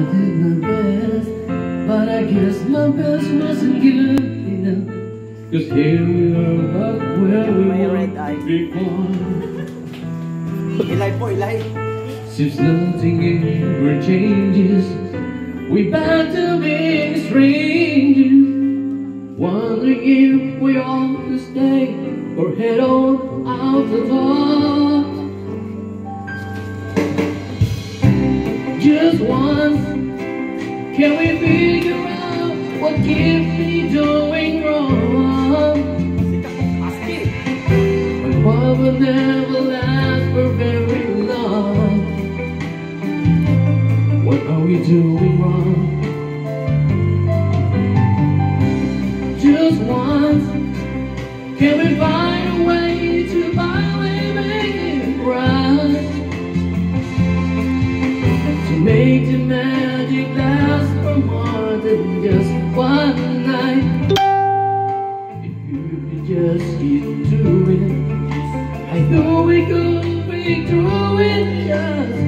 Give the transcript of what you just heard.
did my best, but I guess my best wasn't good enough. Cause here we are back where we May were before. Ilay po, ilay. Since nothing ever changes, we back to being strangers. Wondering if we ought to stay or head on out the door. Just once, can we figure out what keeps me doing wrong? And will never last for very long. What are we doing wrong? Just once, can we find a way make the magic last for more than just one night. If you could just keep doing I know we could break through it, yeah.